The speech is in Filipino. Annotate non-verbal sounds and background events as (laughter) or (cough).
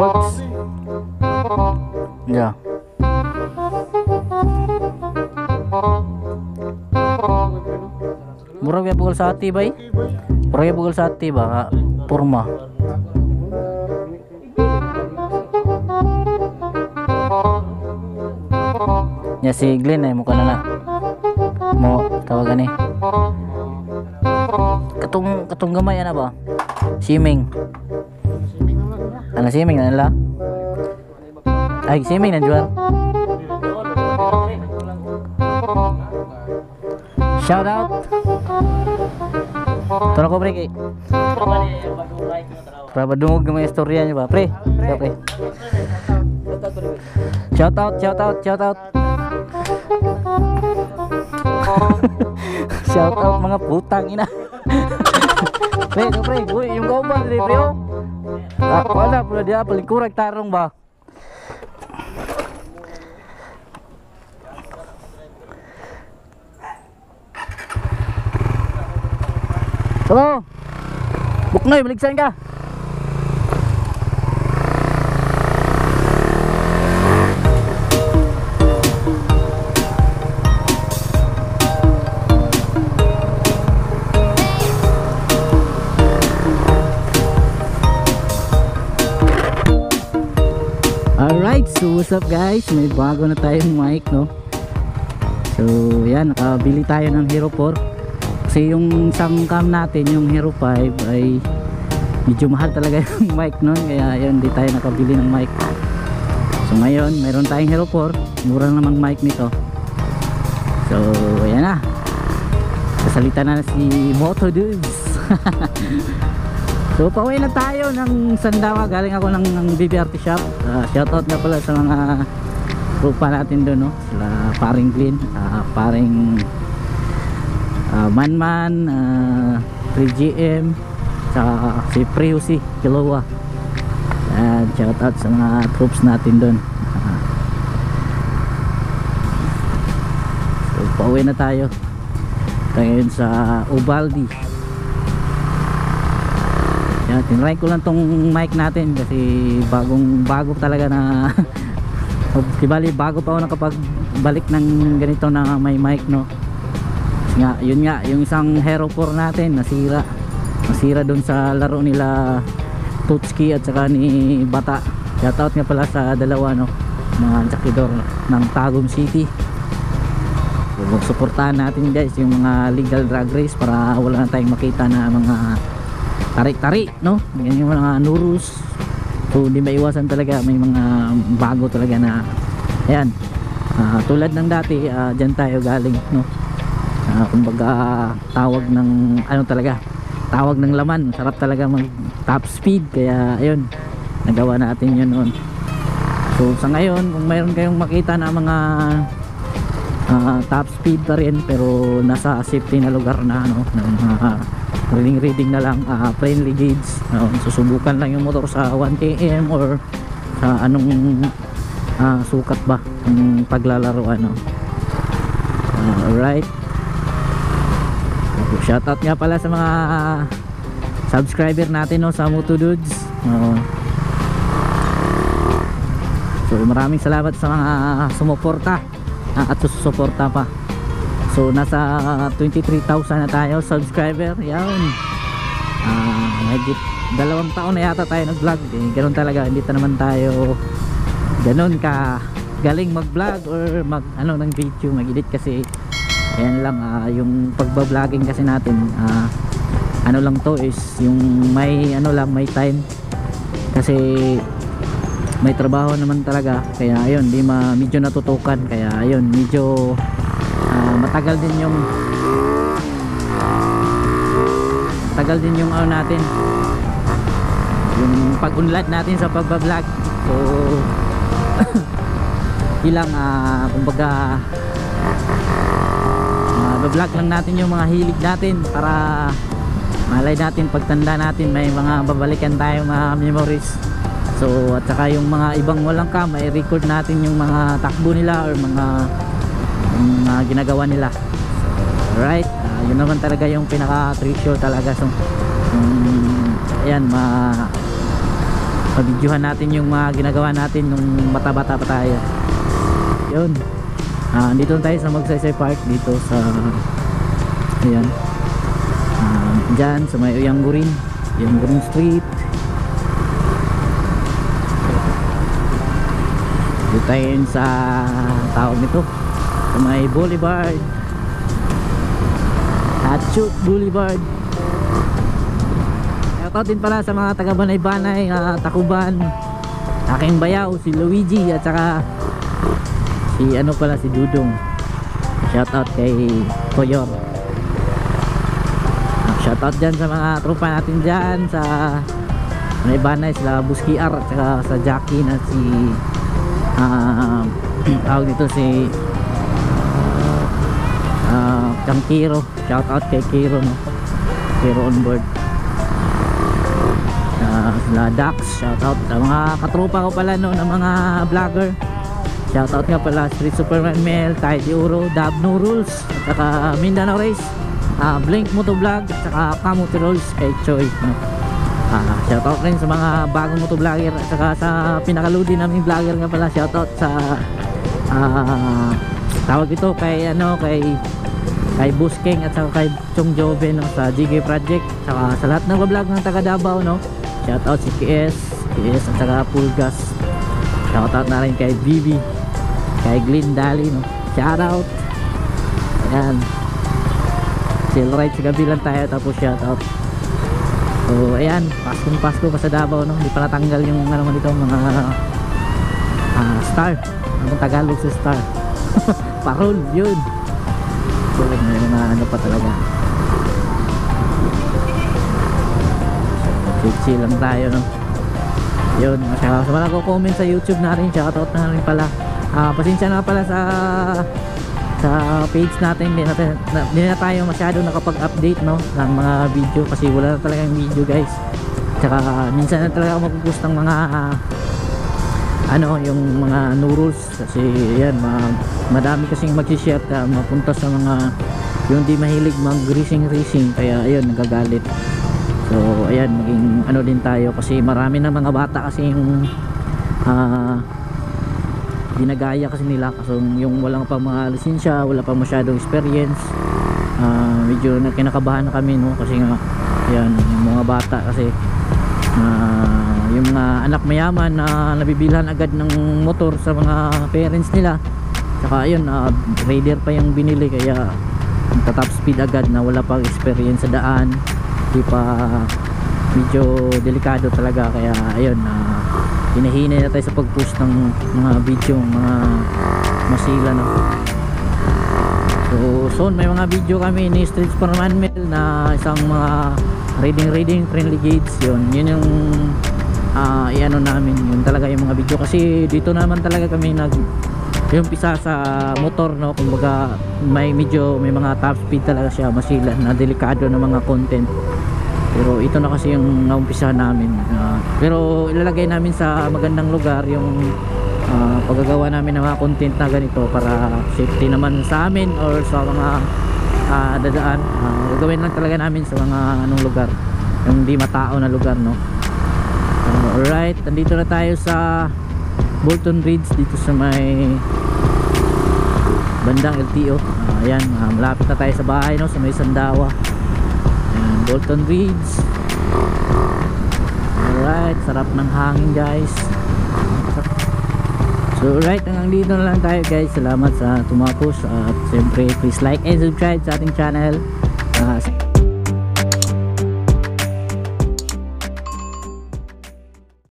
works. Yeah. Murag ya pukul sa ati bay. Murag ya pukul sa ati ba? Purma. Ya si Glenn ay mukha na na. Mo tawagan ni. Katong katong gamay ana ba? Siming. Ano siming na nila? Ay, siming na jual. Shout out. Tulo ko pre kay. Para badungog ng mga istorya niyo ba, pre? Pre. Shout out, shout out, shout out. shout out mga putang ina. pre, pre, yung kauban pre, pre. Ah, wala pula dia paling kurang tarong ba. Hello. Buknoy, baligsan ka. So what's up guys? May bago na tayong mic, no? So, yan, nakabili tayo ng Hero 4 Kasi yung isang cam natin, yung Hero 5 ay medyo mahal talaga (laughs) yung mic nun. Kaya yun, di tayo nakabili ng mic. So ngayon, meron tayong Hero 4 Mura namang mic nito. So, ayan na. Kasalita na si Moto Dudes (laughs) So pauwi na tayo ng Sandawa. Galing ako ng, ng BBRT shop. Uh, Shoutout nga pala sa mga Grupa natin doon no? Sila paring Glenn uh, Paring uh, Manman uh, 3GM Saka si Priusi Kilowa. Yan shoutout sa mga troops natin doon. Uh, So pauwi na tayo. Ngayon sa Ubaldi yan, tinry ko lang tong mic natin kasi bagong bago talaga na (laughs) Kibali bago pa ako nakapagbalik ng ganito na may mic no? Nga, yun nga, yung isang Hero 4 natin nasira. Nasira dun sa laro nila Tutski at saka ni Bata. Shoutout nga pala sa dalawa no? Mga jakidor ng Tagum City. Suportahan natin guys yung mga legal drag race para wala na tayong makita na mga tarik-tari no? Yan yung mga nurus. So hindi maiwasan talaga. May mga bago talaga na ayan. Ah, tulad ng dati uh, dyan tayo galing no? Ah, kumbaga tawag ng ano talaga? Tawag ng laman. Sarap talaga mag top speed. Kaya ayun. Nagawa natin yun noon. So sa ngayon kung mayroon kayong makita na mga ah, top speed pa rin pero nasa safety na lugar na ano ng mga reading reading na lang uh, friendly gauge no? susubukan lang yung motor sa 1 km or sa anong uh, sukat ba ng paglalaro ano uh, alright shoutout nga pala sa mga subscriber natin no, sa Moto Dudes. Uh, so maraming salamat sa mga sumuporta uh, at susuporta pa So nasa 23,000 na tayo subscriber. Yan. Ah, medyo dalawang taon na yata tayo nag-vlog. Eh, ganun talaga, hindi ta naman tayo ganun ka galing mag-vlog or mag ano ng video, mag-edit kasi ayan lang ah, yung pagba-vlogging kasi natin ah, ano lang to is yung may ano lang may time kasi may trabaho naman talaga kaya ayun di ma medyo natutukan kaya ayun medyo Ah, matagal din yung matagal din yung ano natin. Yung pag-unlad natin sa pagbablog. So (coughs) ilang uh, kumbaga uh, bablog lang natin yung mga hilig natin para malay natin pagtanda natin may mga babalikan tayo mga memories. So at saka yung mga ibang walang cam may record natin yung mga takbo nila or mga uh, ginagawa nila. Right uh, yun naman talaga yung pinaka treasure talaga. So um, ayan ma pabidyohan natin yung mga ginagawa natin nung bata-bata pa tayo. Yun. Ah dito tayo sa Magsaysay Park dito sa ayan. Ah, dyan sa may Uyanggurin. Uyanggurin Street. Dito tayo sa tawag nito may Boulevard Hatchut Boulevard Shoutout din pala sa mga taga Banay-Banay, uh, Takuban, aking bayaw, si Luigi at saka si ano pala si Dudong. Shoutout kay Toyor. Uh, shoutout dyan sa mga tropa natin dyan sa Banay-Banay, sila Buskiar at saka sa Jackie na si uh, (clears throat) tawag dito si Kang Kiro. Shoutout kay Kiro no. Kiro on board uh, sila Dax shoutout sa mga katropa ko pala no ng mga vlogger shoutout nga pala Street Superman Mel Tidy Uro Dab No Rules at saka Mindanao Race uh, Blink Motovlog at saka Kamuti Rolls kay Choi no? uh, shoutout rin sa mga bagong motovlogger at saka sa pinakaludi naming vlogger nga pala shoutout sa uh, tawag ito kay ano kay kay Boss King at saka kay Chong Jove no, sa GG Project saka sa lahat ng vlog ng taga Davao no Shoutout si KS, KS at saka Pulgas. Shoutout na rin kay Bibi, kay Glenn Dali, no? Shoutout. Ayan. Chill ride sa gabi tayo tapos shoutout. So, ayan, Paskong Pasko pa sa Davao, no? Hindi pa natanggal yung ano man dito, mga uh, star. Ano Tagalog sa star. (laughs) Parol, yun. So, may mga ano pa talaga. chill lang tayo no? Yun sa mga nagko-comment sa youtube natin shoutout na rin pala. Uh, pasensya na pala sa sa page natin. Hindi, na, na tayo masyado nakapag-update no ng mga video kasi wala na talagang video guys. Tsaka minsan na talaga ako magpupost ng mga uh, ano yung mga no kasi yan ma, madami kasing magsishare uh, mapunta sa mga yung di mahilig mag racing racing kaya ayun nagagalit. So ayan maging ano din tayo. Kasi marami na mga bata kasi yung uh, ginagaya kasi nila. Kasi yung walang pa mga lisensya, wala pa masyadong experience. Uh, medyo na kinakabahan na kami no? Kasi nga ayan yung mga bata kasi uh, yung mga anak mayaman na nabibilhan agad ng motor sa mga parents nila. Saka ayun uh, raider pa yung binili kaya top speed agad na wala pang experience sa daan. Di pa medyo delikado talaga kaya ayun uh, hinahinay na tayo sa pag-push ng mga video mga masila no? So soon may mga video kami ni Streets for Manmel na isang mga reading reading friendly gates. Yun yun yung uh, iano namin yun talaga yung mga video. Kasi dito naman talaga kami nag yung pisa sa motor no? Kumbaga may medyo may mga top speed talaga siya masila na delikado na mga content. Pero ito na kasi yung naumpisahan namin. Uh, pero ilalagay namin sa magandang lugar yung uh, paggagawa namin ng mga content na ganito para safety naman sa amin or sa mga uh, dadaan. Uh, gagawin lang talaga namin sa mga anong lugar yung di matao na lugar no alright nandito na tayo sa Bolton Ridge dito sa may bandang LTO uh, ayan uh, malapit na tayo sa bahay no? Sa may Sandawa. Ayan, Bolton Ridge. Alright sarap ng hangin guys. So right hanggang dito na lang tayo guys. Salamat sa tumapos at siyempre please like and subscribe sa ating channel. Uh,